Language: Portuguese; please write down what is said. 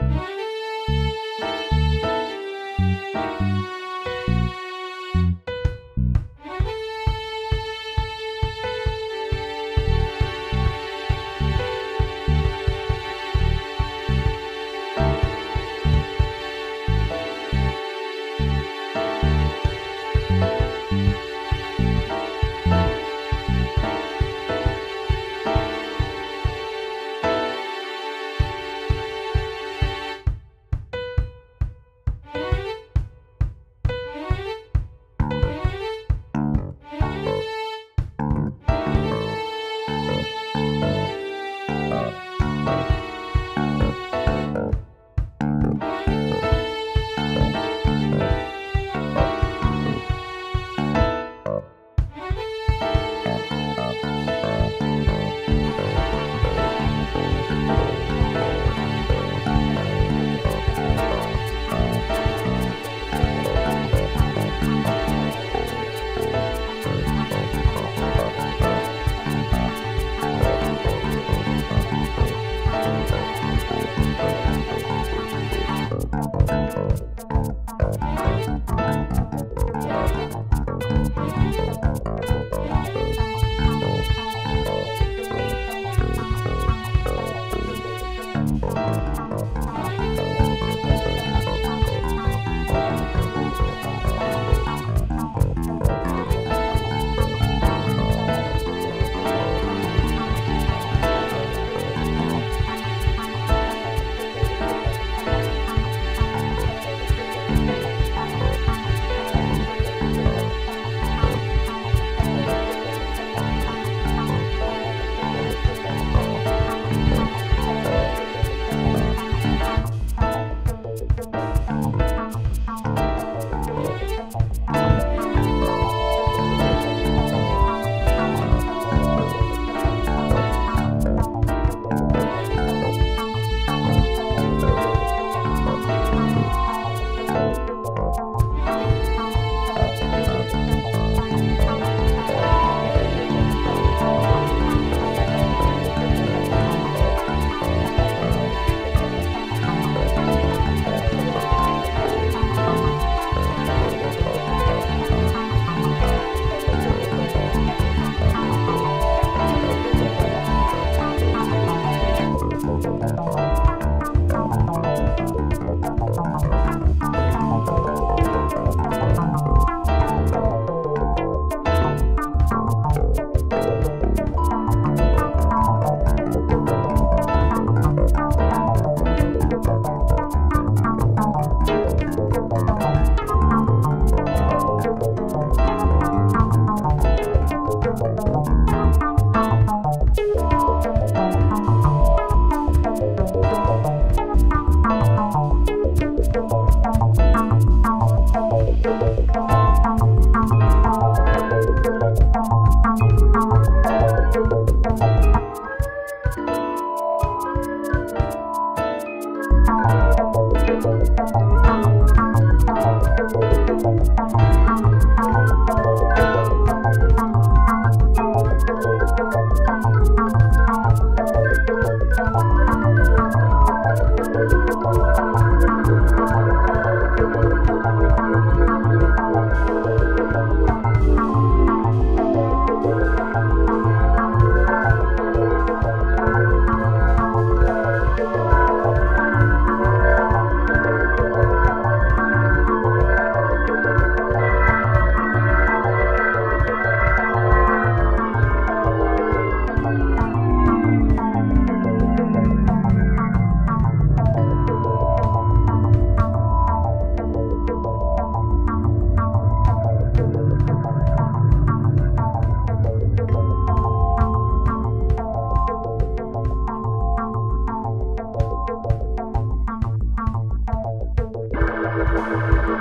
Música